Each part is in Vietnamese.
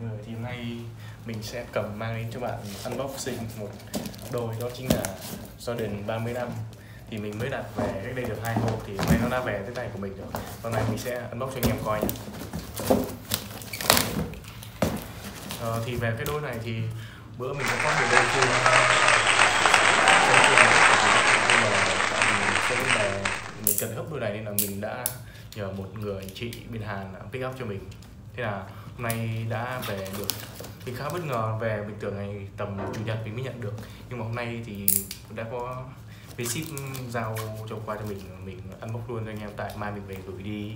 mọi người thì hôm nay mình sẽ cầm mang đến cho bạn unboxing một đôi đó chính là Jordan 30 năm thì mình mới đặt về cách đây được hai hộp thì hôm nay nó đã về tới tay của mình rồi. Hôm nay mình sẽ unbox cho anh em coi nhé ờ, thì về cái đôi này thì bữa mình có có được đôi chưa? Nhưng mà mình cần gấp đôi này nên là mình đã nhờ một người chị bên Hàn pick up cho mình thế là hôm nay đã về được mình khá bất ngờ về mình tưởng ngày tầm chủ nhật mình mới nhận được. Nhưng mà hôm nay thì đã có về ship giao cho qua cho mình mình ăn bốc luôn cho anh em. Tại mai mình về gửi đi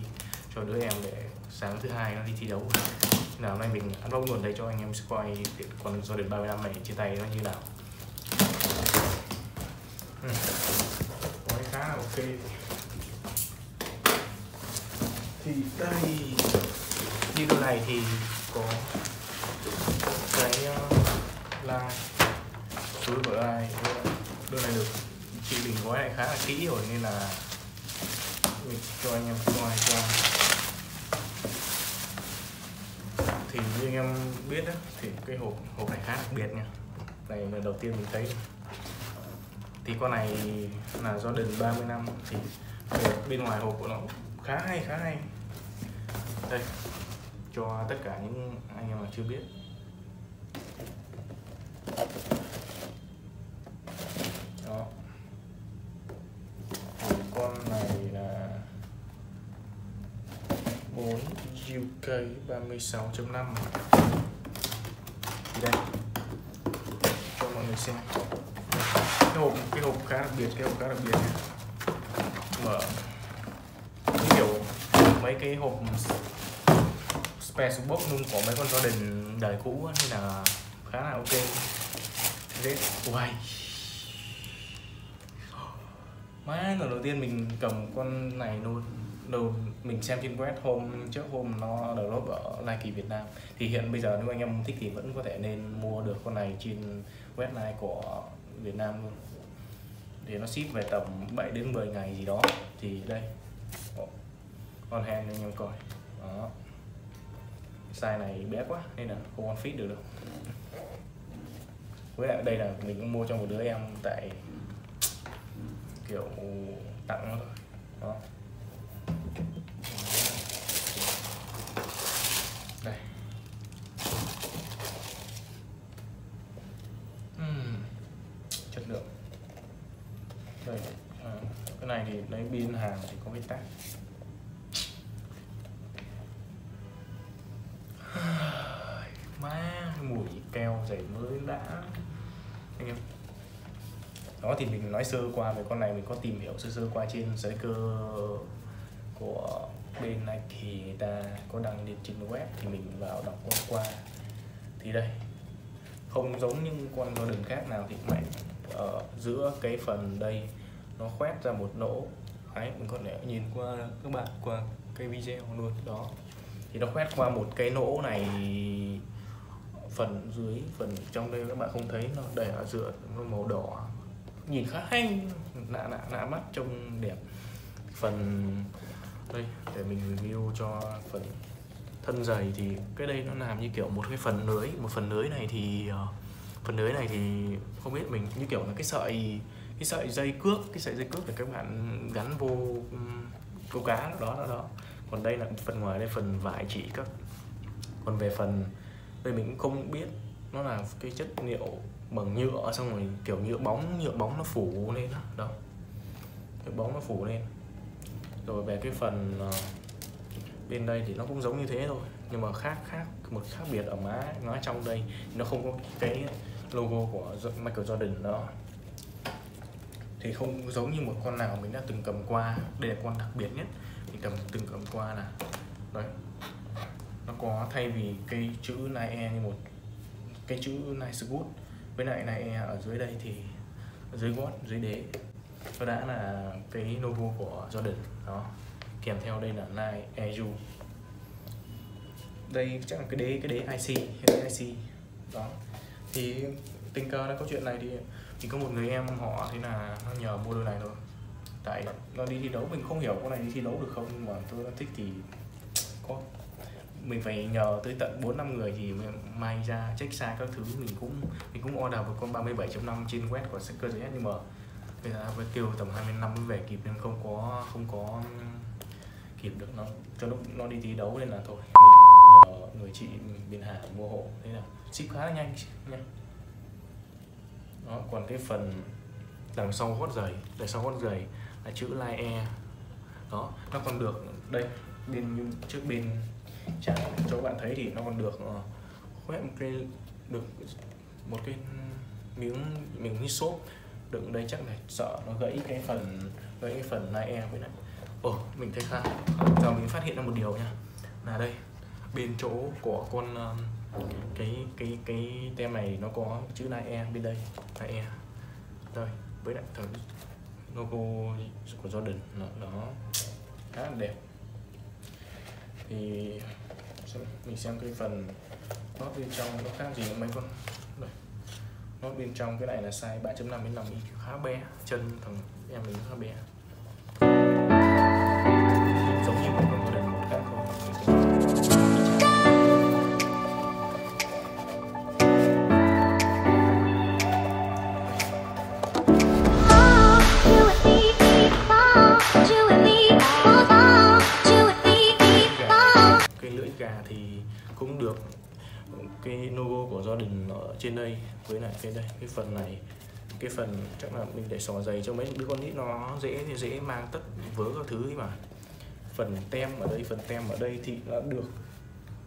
cho đứa em để sáng thứ hai nó đi thi đấu. Nào hôm nay mình ăn bốc luôn đây cho anh em coi còn do đến 30 năm này trên tay nó như nào. Ừ. khá là ok. Thì đây như đôi này thì có cái uh, like. Số của like đôi này được chị Bình gói lại khá là kỹ rồi nên là mình cho anh em coi qua. Thì như anh em biết đó, thì cái hộp hộp này khá đặc biệt nha. Này là đầu tiên mình thấy. Thì con này là do đền 30 năm thì bên ngoài hộp của nó khá hay khá hay. Đây cho tất cả những anh em mà chưa biết. Đó. Thì con này là 4 UK 36.5 đây, cho mọi người xem. Cái hộp cái hộp khá đặc biệt, cái hộp khá đặc biệt nha. Mở. Kiểu mấy cái hộp special bốc, luôn của mấy con gia đình đời cũ nên là khá là ok. Dễ quay má lần đầu tiên mình cầm con này luôn. Đầu mình xem trên web hôm trước hôm nó đầu lốp ở Nike Việt Nam. Thì hiện bây giờ nếu anh em thích thì vẫn có thể nên mua được con này trên web này của Việt Nam luôn. Để nó ship về tầm 7 đến 10 ngày gì đó. Thì đây. Con hand anh em coi. Đó size này bé quá nên là không ăn fit được đâu với lại đây là mình cũng mua cho một đứa em tại kiểu tặng nó thôi đó đây uhm. chất lượng đây à, cái này thì lấy pin hàng thì có cái tác. Keo giày mới đã. Anh em. Đó thì mình nói sơ qua về con này mình có tìm hiểu sơ sơ qua trên giấy cơ của bên này thì người ta có đăng lên trên web thì mình vào đọc qua, qua. Thì đây không giống những con đường khác nào thì mày ở ờ, giữa cái phần đây nó khoét ra một lỗ. Ấy mình có thể nhìn qua các bạn qua cái video luôn. Đó. Thì nó khoét qua một cái lỗ này phần dưới, phần trong đây các bạn không thấy, nó để ở giữa, nó màu đỏ. Nhìn khá hay lạ lạ lạ mắt trông đẹp. Phần đây, để mình review cho phần thân dày thì cái đây nó làm như kiểu một cái phần lưới, một phần lưới này thì ờ, phần lưới này thì không biết mình, như kiểu là cái sợi cái sợi dây cước, cái sợi dây cước để các bạn gắn vô câu cá đó đó đó. Còn đây là phần ngoài đây, phần vải chỉ các. Còn về phần đây mình cũng không biết nó là cái chất liệu bằng nhựa xong rồi kiểu nhựa bóng nhựa bóng nó phủ lên đó, đó. nhựa bóng nó phủ lên. Rồi về cái phần ờ, bên đây thì nó cũng giống như thế thôi nhưng mà khác khác một khác biệt ở má nó trong đây. Nó không có cái logo của Michael Jordan đó. Thì không giống như một con nào mình đã từng cầm qua đây là con đặc biệt nhất. Mình cầm từng cầm qua là đấy nó có thay vì cái chữ Nike như một, cái chữ Nice Good với lại Nike ở dưới đây thì dưới gót, dưới đế. Nó đã là cái logo của Jordan, đó. Kèm theo đây là Nike Air đây chắc là cái đế cái đế IC cái đế IC đó. Thì tình cờ đã có chuyện này thì chỉ có một người em họ, thế là nó nhờ mua đôi này thôi. Tại nó đi thi đấu, mình không hiểu con này đi thi đấu được không, nhưng mà tôi thích thì có mình phải nhờ tới tận 4 năm người thì may ra check sai các thứ. Mình cũng mình cũng order một con 37.5 trên web của cơ giới nhưng mà bây giờ với kêu tầm 20 năm mới về kịp nên không có không có kịp được. Nó, cho lúc nó đi thi đấu nên là thôi, mình nhờ người chị bên Hà mua hộ. Thế là ship khá là nhanh nha đó, còn cái phần đằng sau gót giày, đằng sau gót giày là chữ line e đó, nó còn được đây, bên, trước bên trái cho các bạn thấy thì nó còn được ờ, khoét một cái được một cái miếng miếng như xốp đựng đây chắc này. Sợ nó gãy cái phần gãy cái phần line e với này ồ mình thấy khá. Giờ mình phát hiện ra một điều nha. Là đây bên chỗ của con ờ, cái cái cái tem này nó có chữ line e bên đây line e. Đây với lại thử logo của Jordan nó, nó khá là đẹp thì mình xem cái phần nó bên trong nó khác gì không mấy con? Đây. Nó bên trong cái này là size 3.5 đến 5 khá bé, chân thằng em mình khá bé. Ở trên đây, với lại cái đây, cái phần này, cái phần chắc là mình để xỏ giày cho mấy đứa con nít nó dễ thì dễ mang tất vớ các thứ ấy mà. Phần tem ở đây, phần tem ở đây thì đã được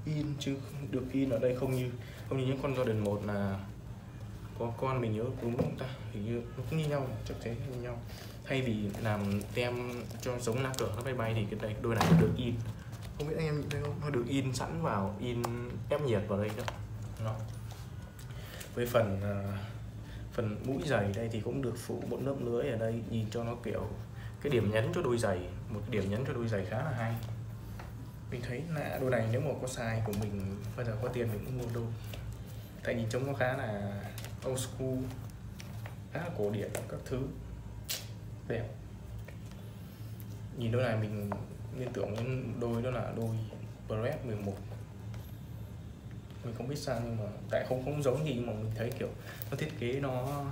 in chứ, được in ở đây không như không như những con Jordan một là có con mình nhớ đúng không ta, hình như nó cũng như nhau, chắc thế, như nhau. Thay vì làm tem cho giống lá cờ nó bay bay thì cái đây đôi này được in. Không biết anh em thấy không? Nó được in sẵn vào, in ép nhiệt vào đây đó. nó với phần ờ, phần mũi giày đây thì cũng được phủ một lớp lưới ở đây, nhìn cho nó kiểu cái điểm nhấn cho đôi giày, một điểm nhấn cho đôi giày khá là hay. Mình thấy là đôi này nếu mà có size của mình bây giờ có tiền mình cũng mua đôi tại nhìn trông nó khá là old school, khá là cổ điển, các thứ. Đẹp. Nhìn đôi này mình liên tưởng đến đôi đó là đôi Brad 11 mình không biết sao nhưng mà tại không không giống gì mà mình thấy kiểu nó thiết kế nó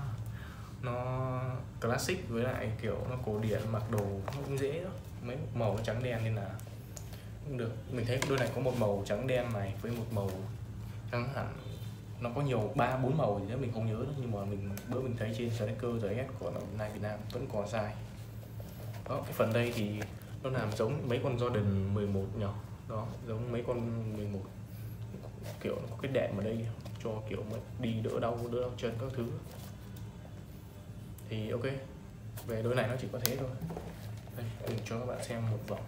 nó classic với lại kiểu nó cổ điển mặc đồ nó cũng dễ đó mấy màu trắng đen nên là cũng được. Mình thấy đôi này có một màu trắng đen này với một màu trắng hẳn. Nó có nhiều ba bốn màu gì đó mình không nhớ nữa, nhưng mà mình bữa mình thấy trên sneaker giới S của Nike Việt Nam vẫn còn sai. Đó cái phần đây thì nó làm giống mấy con Jordan 11 nhỏ. Đó giống mấy con 11 kiểu nó có cái đệm ở đây, cho kiểu mình đi đỡ đau đỡ đau chân các thứ. Thì ok, về đôi này nó chỉ có thế thôi. Đây, mình cho các bạn xem một vòng.